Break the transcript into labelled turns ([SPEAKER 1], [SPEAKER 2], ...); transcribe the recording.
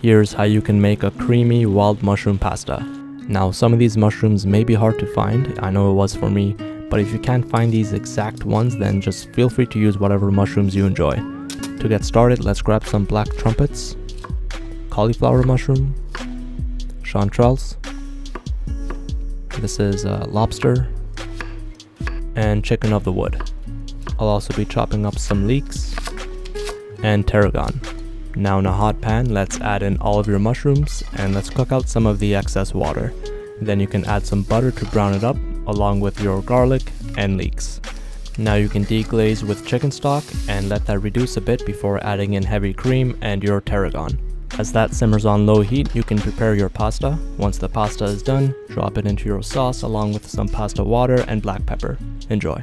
[SPEAKER 1] Here's how you can make a creamy wild mushroom pasta. Now some of these mushrooms may be hard to find, I know it was for me, but if you can't find these exact ones then just feel free to use whatever mushrooms you enjoy. To get started, let's grab some black trumpets, cauliflower mushroom, chanterelles, this is uh, lobster, and chicken of the wood. I'll also be chopping up some leeks and tarragon. Now in a hot pan, let's add in all of your mushrooms and let's cook out some of the excess water. Then you can add some butter to brown it up along with your garlic and leeks. Now you can deglaze with chicken stock and let that reduce a bit before adding in heavy cream and your tarragon. As that simmers on low heat, you can prepare your pasta. Once the pasta is done, drop it into your sauce along with some pasta water and black pepper. Enjoy.